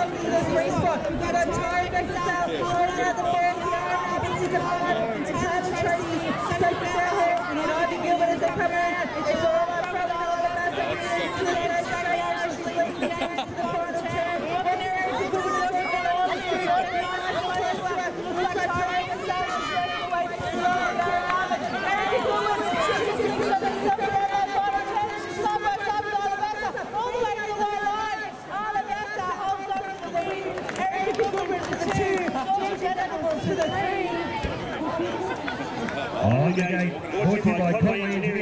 up to this race got a time. Oh, okay, okay. Pointed by Conway Engineering.